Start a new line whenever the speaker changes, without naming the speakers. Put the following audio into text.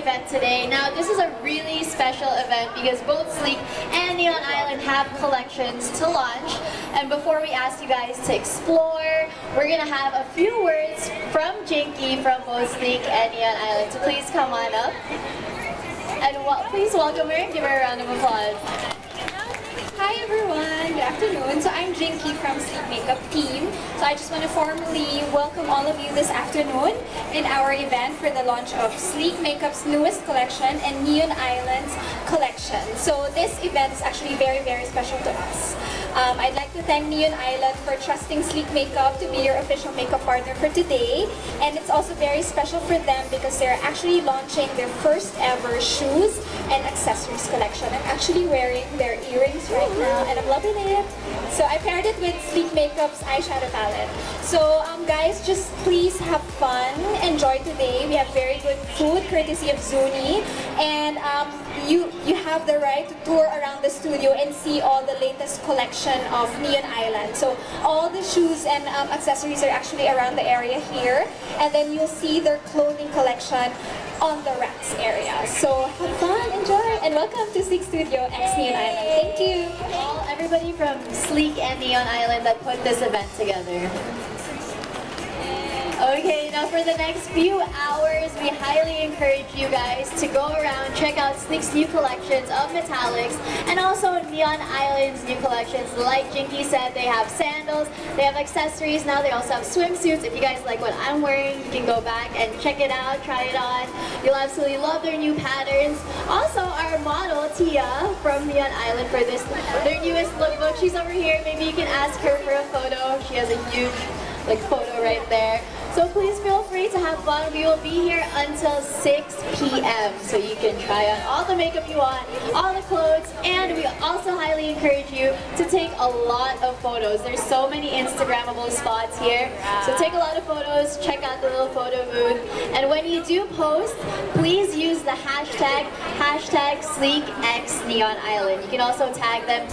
event today. Now, this is a really special event because both Sleek and Neon Island have collections to launch. And before we ask you guys to explore, we're gonna have a few words from Jinky from both Sleek and Neon Island. So please come on up. And please welcome her and give her a round of applause.
Hi everyone, good afternoon. So I'm Jinky from Sleek Makeup Team. So I just want to formally welcome all of you this afternoon in our event for the launch of Sleek Makeup's newest collection and Neon Island's collection. So this event is actually very, very special to us. Um, I'd like to thank Neon Island for trusting Sleek Makeup to be your official makeup partner for today. And it's also very special for them because they're actually launching their first ever shoes and accessories collection. I'm actually wearing their earrings right now and I'm loving it. So I paired it with Sleek Makeup's eyeshadow palette. So um, guys, just please have fun, enjoy today. We have very good food courtesy of Zuni and um, you, you have the right to tour around the studio and see all the latest collection of Neon Island. So all the shoes and um, accessories are actually around the area here and then you'll see their clothing collection on the racks area. So have fun, enjoy, and welcome to Sleek Studio X Neon Island. Thank you.
All everybody from Sleek and Neon Island that put this event together. Okay, now for the next few hours, we highly encourage you guys to go around, check out Sleek's new collections of metallics, and also Neon Island's new collections. Like Jinky said, they have sandals, they have accessories, now they also have swimsuits. If you guys like what I'm wearing, you can go back and check it out, try it on. You'll absolutely love their new patterns. Also, our model, Tia, from Neon Island for this, their newest lookbook. She's over here, maybe you can ask her for a photo. She has a huge like photo right there. So please feel free to have fun. We will be here until 6 p.m. So you can try on all the makeup you want, all the clothes, and we also highly encourage you to take a lot of photos. There's so many Instagrammable spots here. So take a lot of photos, check out the little photo booth. And when you do post, please use the hashtag, hashtag SleekXNeonIsland. You can also tag them.